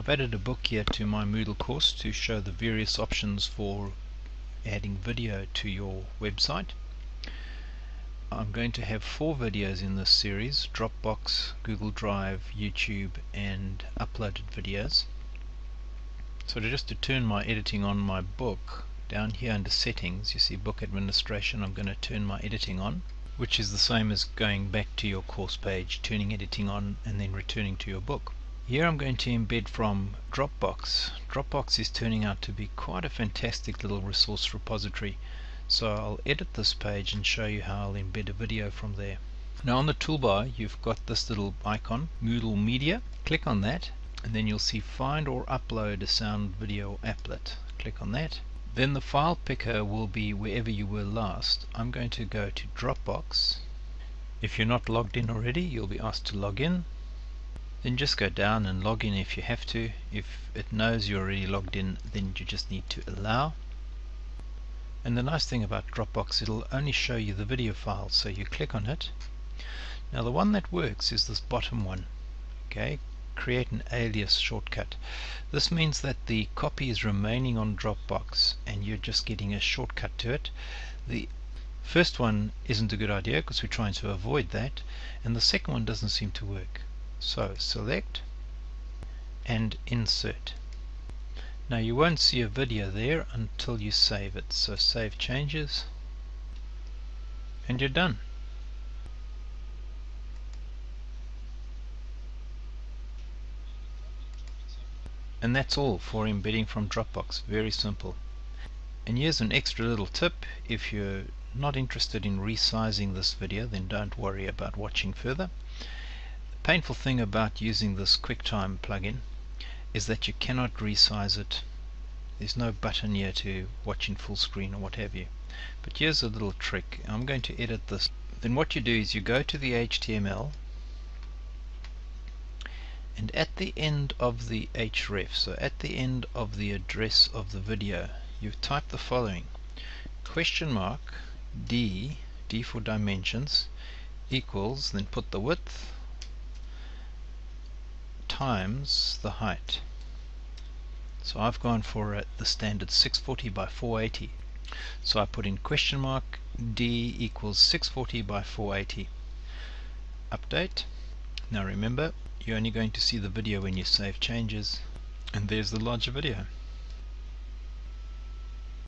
I've added a book here to my Moodle course to show the various options for adding video to your website. I'm going to have four videos in this series Dropbox, Google Drive, YouTube and uploaded videos. So to just to turn my editing on my book down here under settings you see book administration I'm going to turn my editing on which is the same as going back to your course page turning editing on and then returning to your book. Here I'm going to embed from Dropbox. Dropbox is turning out to be quite a fantastic little resource repository. So I'll edit this page and show you how I'll embed a video from there. Now on the toolbar you've got this little icon, Moodle Media. Click on that and then you'll see find or upload a sound video applet. Click on that. Then the file picker will be wherever you were last. I'm going to go to Dropbox. If you're not logged in already you'll be asked to log in then just go down and log in if you have to. If it knows you're already logged in then you just need to allow. And the nice thing about Dropbox it'll only show you the video file so you click on it. Now the one that works is this bottom one okay? Create an alias shortcut. This means that the copy is remaining on Dropbox and you're just getting a shortcut to it. The first one isn't a good idea because we're trying to avoid that and the second one doesn't seem to work so select and insert. Now you won't see a video there until you save it. So save changes and you're done. And that's all for embedding from Dropbox. Very simple. And here's an extra little tip. If you're not interested in resizing this video, then don't worry about watching further painful thing about using this QuickTime plugin is that you cannot resize it. There's no button here to watch in full screen or what have you. But here's a little trick. I'm going to edit this. Then what you do is you go to the HTML and at the end of the href, so at the end of the address of the video, you type the following question mark d, d for dimensions, equals, then put the width, times the height. So I've gone for uh, the standard 640 by 480. So I put in question mark D equals 640 by 480. Update. Now remember, you're only going to see the video when you save changes. And there's the larger video.